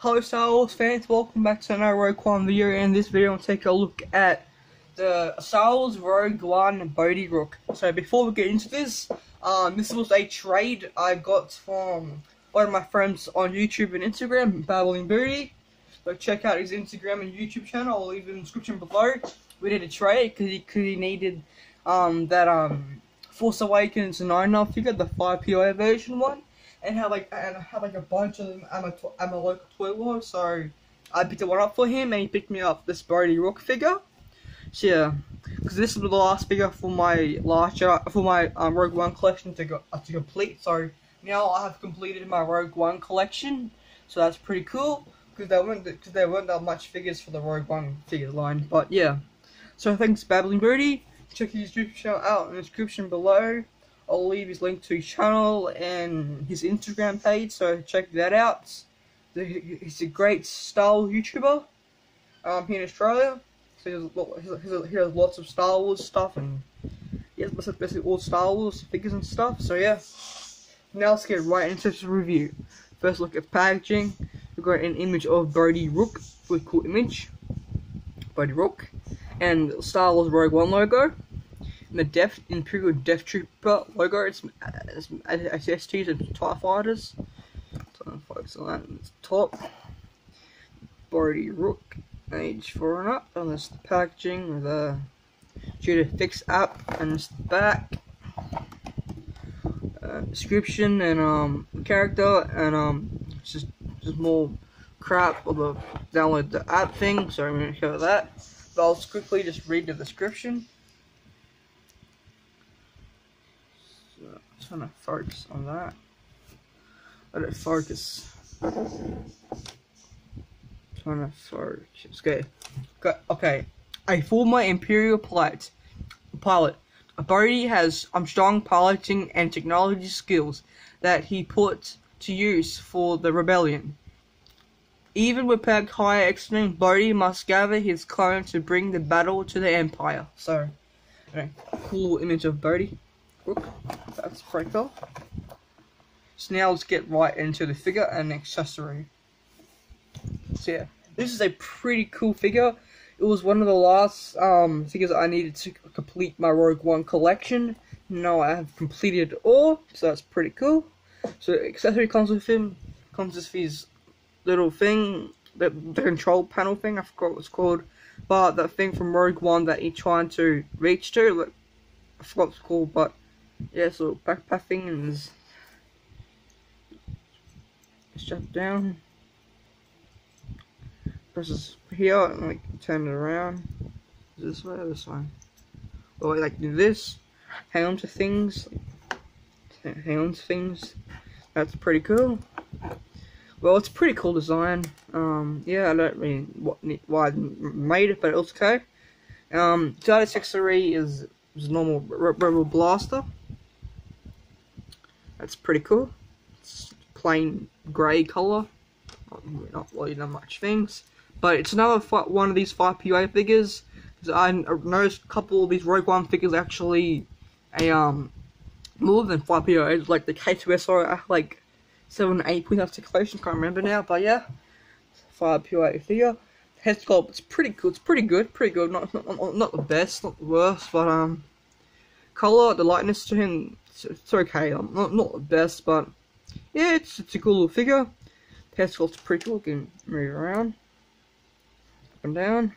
Hello Star Wars fans, welcome back to another Rogue One video. In this video, I'll take a look at the Star Wars Rogue One Bodhi Rook. So before we get into this, um, this was a trade I got from one of my friends on YouTube and Instagram, Babbling Booby. So check out his Instagram and YouTube channel, I'll leave the description below. We did a trade because he, he needed um, that um, Force Awakens 9 figure, the 5 PI version one and had like and had like a bunch of them at my at my local toy war. So I picked one up for him, and he picked me up this Bodhi Rook figure. So yeah, because this is the last figure for my last for my um, Rogue One collection to go uh, to complete. So now I have completed my Rogue One collection. So that's pretty cool because there weren't because there weren't that much figures for the Rogue One figure line. But yeah, so thanks Babbling Booby. Check his YouTube channel out in the description below. I'll leave his link to his channel and his Instagram page, so check that out. He's a great style YouTuber um, here in Australia. So he has, lots of Star Wars stuff and he has basically all Star Wars figures and stuff. So yeah, now let's get right into this review. First look at packaging. We've got an image of Bodhi Rook, really cool image. Bodhi Rook. And Star Wars Rogue One logo the Death Imperial Death Trooper logo. It's, it's and TIE fighters. So focus on that. Top. Bodhi Rook, age 4 and up. And there's the packaging with a to fix app, and it's the back. Uh, description and um character and um just just more crap of the download the app thing so I'm gonna show that but I'll quickly just read the description trying to focus on that. Let it focus. Trying to focus. Okay. Okay. A former Imperial pilot. Pilot. Bodhi has um, strong piloting and technology skills that he put to use for the rebellion. Even without higher extreme, Bodhi must gather his clones to bring the battle to the Empire. So, okay, cool image of Bodhi. That's pretty cool. So now let's get right into the figure and accessory. So yeah, this is a pretty cool figure. It was one of the last um, figures I needed to complete my Rogue One collection. Now I have completed all, so that's pretty cool. So accessory comes with him, comes with his little thing, the, the control panel thing, I forgot what it's called. But that thing from Rogue One that he's trying to reach to, like, I forgot what it's called, but yeah, so backpacking and strap down. Presses here and like turn it around. Is This way or this way? Or like do this. Hang on to things. Hang on to things. That's pretty cool. Well, it's a pretty cool design. Um, yeah, I don't really what why I made it, but it's okay. Um, other accessory is is normal Rebel Blaster. That's pretty cool. It's plain grey colour. Not, not really not much things. But it's another one of these 5PA figures. I noticed a couple of these Rogue One figures actually a um more than 5PA. Like the K2SO, like 7 8 point articulation, can't remember now. But yeah, 5PA figure. Head sculpt, it's pretty good. It's pretty good, pretty good. Not, not, not the best, not the worst, but um, color, the lightness to him, it's, it's okay. Um, not not the best, but yeah, it's it's a cool little figure. Tesco's pretty cool. Can move around, up and down.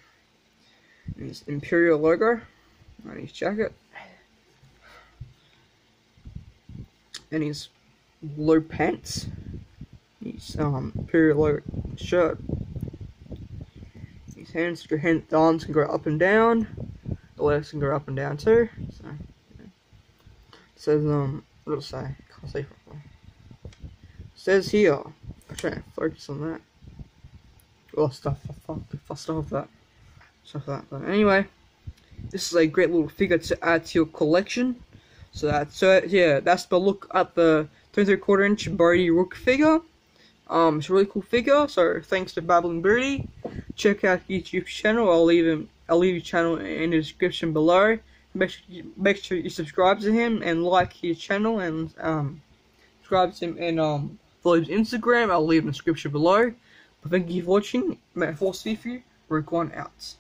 And his Imperial logo on his jacket, and his blue pants. His um Imperial logo shirt. His hands, hand, arms can go up and down. The legs can go up and down too. So says um it say? Can't say properly. Says here. I'm trying to focus on that. Oh stuff I fussed off that. Stuff that. But anyway. This is a great little figure to add to your collection. So that so yeah, that's the look at the 23 quarter inch Bodhi Rook figure. Um, it's a really cool figure. So thanks to Babbling Booby. Check out YouTube channel. I'll leave him. I'll leave his channel in the description below make sure you, subscribe to him and like his channel and um, subscribe to him and um, follow his Instagram. I'll leave in the description below. But thank you for watching. May force feed for you. Rogue One out.